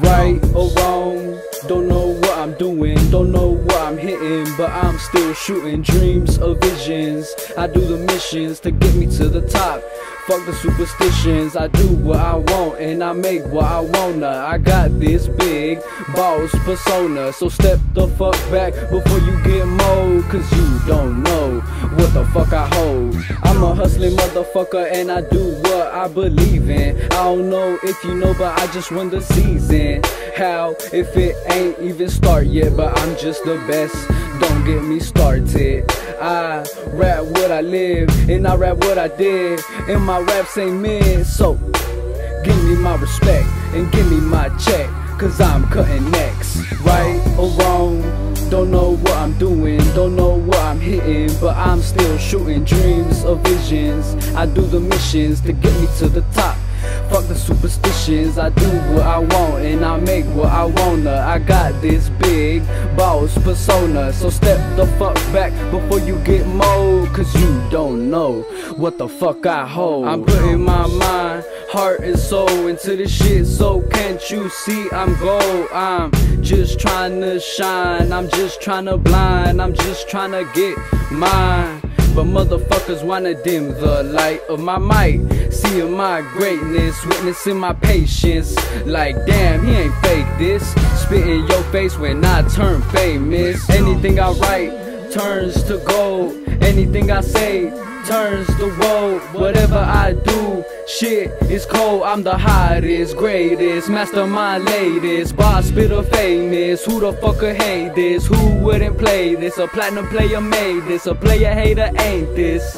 Right or wrong, don't know what I'm doing, don't know what I'm hitting, but I'm still shooting dreams of visions. I do the missions to get me to the top. Fuck the superstitions, I do what I want and I make what I wanna. I got this big boss persona, so step the fuck back before you get mold, cause you don't know what the fuck I hold. I'm a hustling motherfucker and I do what I believe in. I don't know if you know, but I just won the season. How if it ain't even start yet, but I'm just the best. Don't get me started. I rap what I live and I rap what I did, and my raps ain't mid. So give me my respect and give me my check, cause I'm cutting necks. Right or wrong, don't know what I'm doing, don't know what I'm hitting, but I'm still shooting dreams of visions. I do the missions to get me to the top. Fuck the superstitions, I do what I want and I make what I wanna. I got this big persona, so step the fuck back before you get mold, cause you don't know what the fuck I hold. I'm putting my mind, heart, and soul into this shit, so can't you see I'm gold? I'm just trying to shine, I'm just trying to blind, I'm just trying to get mine. But motherfuckers wanna dim the light of my might. Seeing my greatness, witnessing my patience. Like, damn, he ain't fake this. Spit in your face when I turn famous. Anything I write turns to gold. Anything I say turns to woe. Whatever I do, shit is cold. I'm the hottest, greatest, mastermind latest, boss spitter famous. Who the fuck could hate this? Who wouldn't play this? A platinum player made this. A player hater ain't this.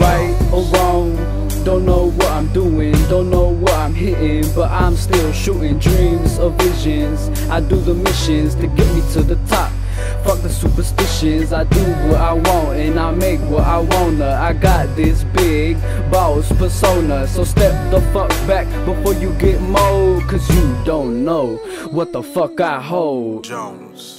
Right or wrong, don't know what I'm doing, don't know what I'm hitting, but I'm still shooting dreams of visions. I do the missions to get me to the top. Fuck the superstitions, I do what I want and I make what I wanna. I got this big boss persona, so step the fuck back before you get mold, cause you don't know what the fuck I hold. Jones.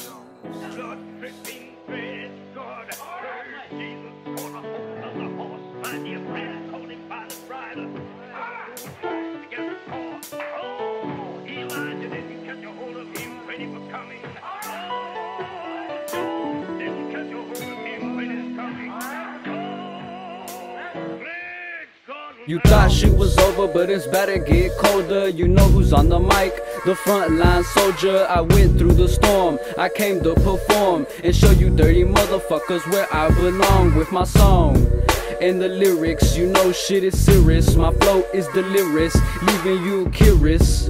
You thought shit was over, but it's better get colder. You know who's on the mic, the frontline soldier. I went through the storm, I came to perform and show you dirty motherfuckers where I belong with my song. And the lyrics, you know shit is serious. My flow is delirious, leaving you curious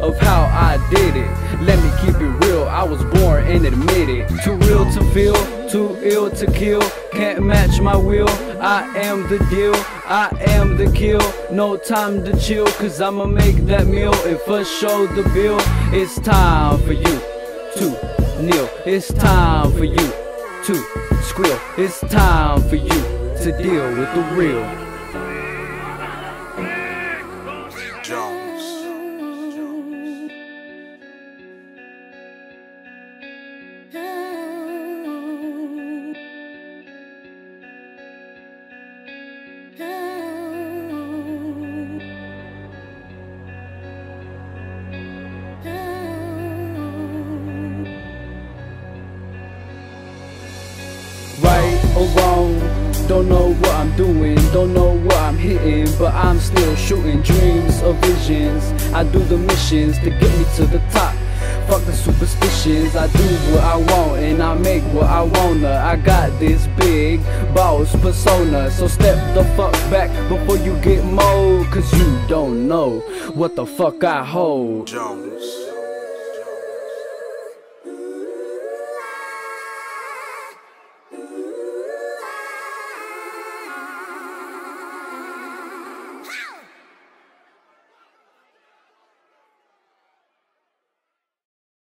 of how I did it. Let me keep it real, I was born and admit it. Too real to feel, too ill to kill. Can't match my will, I am the deal, I am the kill. No time to chill, cause I'ma make that meal and for sure the bill. It's time for you to kneel, it's time for you to squeal, it's time for you to deal with the real. Jones. Don't know what I'm doing, don't know what I'm hitting, but I'm still shooting dreams of visions. I do the missions to get me to the top. Fuck the superstitions, I do what I want and I make what I wanna. I got this big boss persona, so step the fuck back before you get mold, cause you don't know what the fuck I hold.